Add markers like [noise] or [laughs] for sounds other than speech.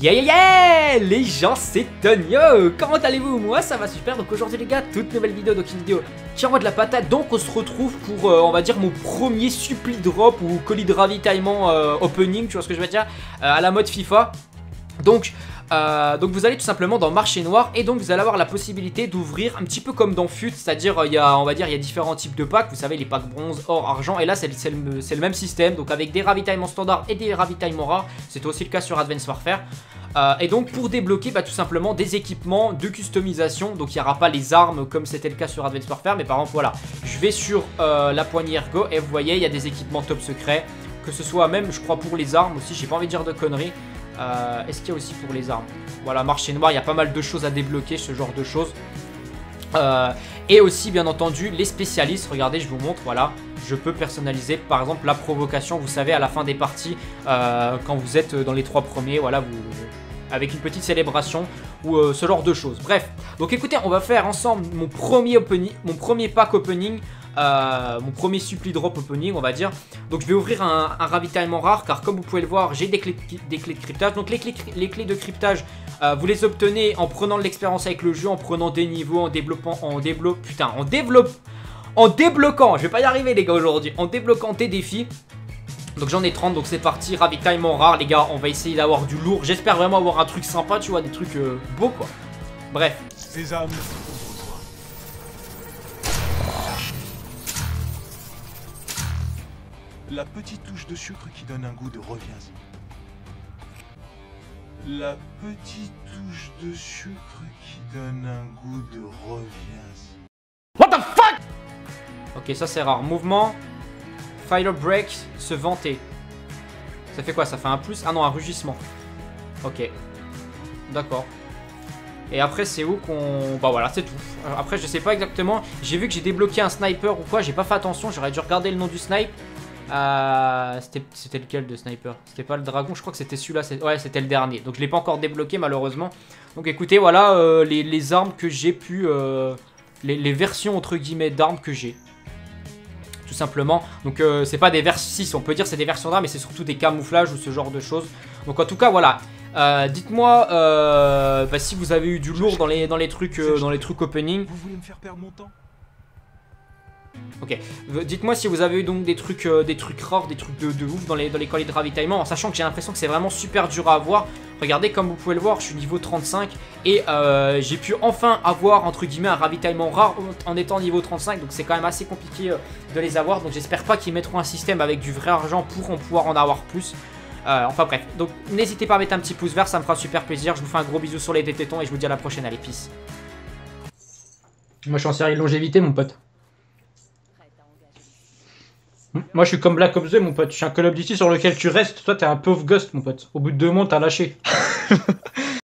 Yeah yeah yeah! Les gens c'est Tonio! Comment allez-vous? Moi ça va super. Donc aujourd'hui les gars toute nouvelle vidéo donc une vidéo qui envoie de la patate. Donc on se retrouve pour euh, on va dire mon premier suppli drop ou colis de ravitaillement euh, opening tu vois ce que je veux dire? Euh, à la mode FIFA donc euh, donc vous allez tout simplement dans marché noir et donc vous allez avoir la possibilité d'ouvrir un petit peu comme dans FUT, c'est-à-dire il y a on va dire il y a différents types de packs, vous savez les packs bronze, or, argent. Et là c'est le, même système. Donc avec des ravitaillements standards et des ravitaillements rares, c'est aussi le cas sur Advance Warfare. Euh, et donc pour débloquer bah, tout simplement des équipements de customisation, donc il n'y aura pas les armes comme c'était le cas sur Advance Warfare, mais par exemple voilà, je vais sur euh, la poignée Ergo et vous voyez il y a des équipements top secrets, que ce soit même je crois pour les armes aussi, j'ai pas envie de dire de conneries, euh, est-ce qu'il y a aussi pour les armes Voilà, marché noir, il y a pas mal de choses à débloquer, ce genre de choses. Euh, et aussi, bien entendu, les spécialistes. Regardez, je vous montre, voilà. Je peux personnaliser, par exemple, la provocation. Vous savez, à la fin des parties, euh, quand vous êtes dans les trois premiers, voilà, vous avec une petite célébration ou ce genre de choses. Bref, donc écoutez, on va faire ensemble mon premier, opening, mon premier pack opening euh, mon premier suppli drop opening, on va dire. Donc je vais ouvrir un, ravitaillement rare, car comme vous pouvez le voir, j'ai des clés, des clés de cryptage. Donc les clés, les de cryptage, euh, vous les obtenez en prenant de l'expérience avec le jeu, en prenant des niveaux, en développant, en développant, putain, en développant, en débloquant, je vais pas y arriver les gars aujourd'hui, en débloquant des défis. Donc j'en ai 30, donc c'est parti, ravitaillement rare les gars, on va essayer d'avoir du lourd. J'espère vraiment avoir un truc sympa, tu vois, des trucs euh, beaux quoi. Bref. La petite touche de sucre qui donne un goût de reviens-y. La petite touche de sucre qui donne un goût de reviens-y. What the fuck? Ok, ça c'est rare. Mouvement, fire break, se vanter. Ça fait quoi? Ça fait un plus? Ah non, un rugissement. Ok. D'accord. Et après, c'est où qu'on... Bah voilà, c'est tout. Après, je sais pas exactement. J'ai vu que j'ai débloqué un sniper ou quoi. J'ai pas fait attention. J'aurais dû regarder le nom du snipe. Euh, c'était lequel de sniper? C'était pas le dragon, je crois que c'était celui-là. Ouais, c'était le dernier. Donc je l'ai pas encore débloqué malheureusement. Donc écoutez, voilà euh, les, armes que j'ai pu... Euh, les, versions entre guillemets d'armes que j'ai. Tout simplement. Donc c'est pas des versions... Si, on peut dire c'est des versions d'armes, mais c'est surtout des camouflages ou ce genre de choses. Donc en tout cas, voilà. Dites-moi bah, si vous avez eu du lourd dans les, dans les trucs dans les trucs opening. Vous voulez me faire perdre mon temps? Ok, dites-moi si vous avez eu donc des trucs, euh, des trucs rares, des trucs de, ouf dans les, dans les colis de ravitaillement, en sachant que j'ai l'impression que c'est vraiment super dur à avoir. Regardez, comme vous pouvez le voir, je suis niveau 35 et euh, j'ai pu enfin avoir, entre guillemets, un ravitaillement rare en, étant niveau 35, donc c'est quand même assez compliqué euh, de les avoir, donc j'espère pas qu'ils mettront un système avec du vrai argent pour en pouvoir en avoir plus. enfin bref, donc n'hésitez pas à mettre un petit pouce vert, ça me fera super plaisir. Je vous fais un gros bisou sur les tétons et je vous dis à la prochaine, allez, peace. Moi je suis en série longévité, mon pote. Moi, je suis comme Black Ops 2, mon pote. Je suis un Call of sur lequel tu restes. Toi, t'es un pauvre ghost, mon pote. Au bout de deux mois, t'as lâché. [laughs]